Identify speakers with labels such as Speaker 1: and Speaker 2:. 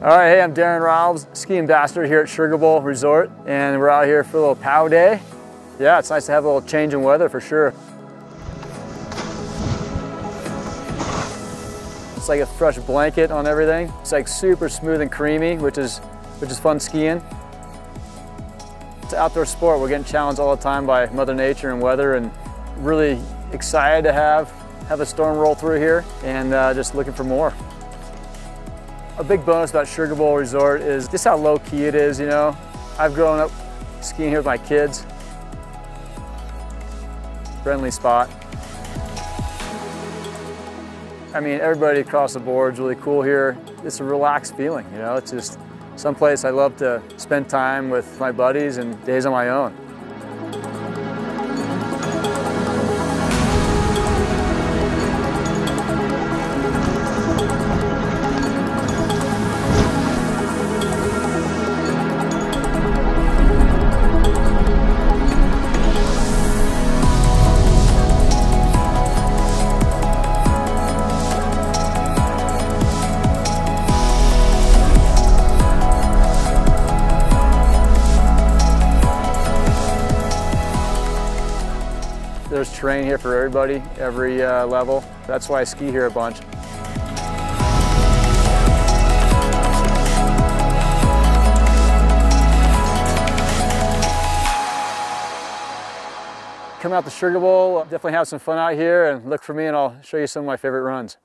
Speaker 1: All right, hey, I'm Daron Rahlves, ski ambassador here at Sugar Bowl Resort, and we're out here for a little POW day. Yeah, it's nice to have a little change in weather for sure. It's like a fresh blanket on everything. It's like super smooth and creamy, which is, which is fun skiing. It's an outdoor sport. We're getting challenged all the time by Mother Nature and weather, and really excited to have, have a storm roll through here, and uh, just looking for more. A big bonus about Sugar Bowl Resort is just how low key it is, you know. I've grown up skiing here with my kids. Friendly spot. I mean, everybody across the board is really cool here. It's a relaxed feeling, you know. It's just someplace I love to spend time with my buddies and days on my own. There's terrain here for everybody, every uh, level. That's why I ski here a bunch. Come out to Sugar Bowl, definitely have some fun out here and look for me and I'll show you some of my favorite runs.